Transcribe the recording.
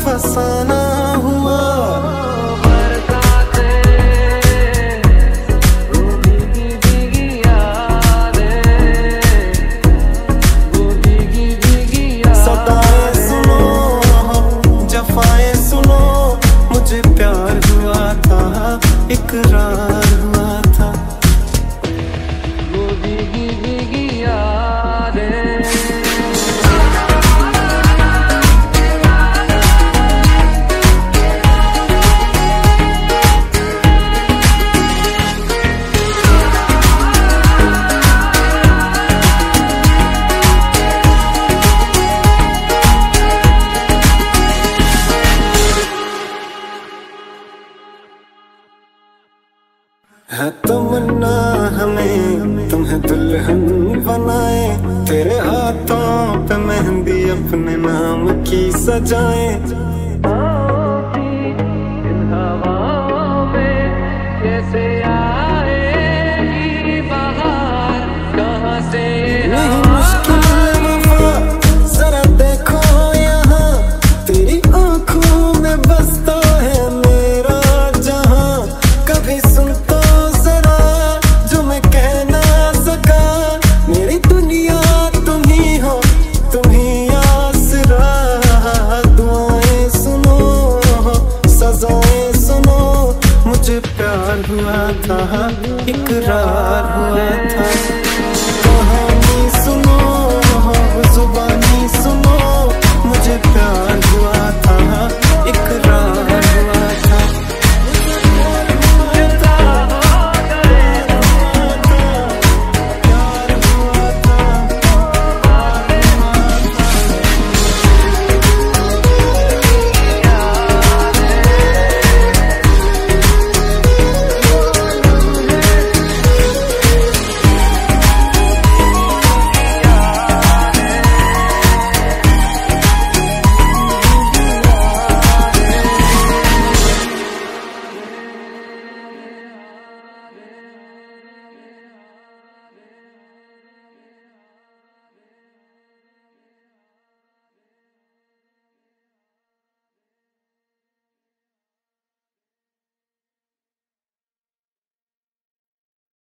फसाना हुआ। सदाएँ सुनो जफाएँ सुनो मुझे प्यार हुआ था इकरार हुआ है तमन्ना हमें तुम्हें दुल्हन बनाए। तेरे हाथों पे मेहंदी अपने नाम की सजाएँ। प्यार हुआ था इकरार हुआ था।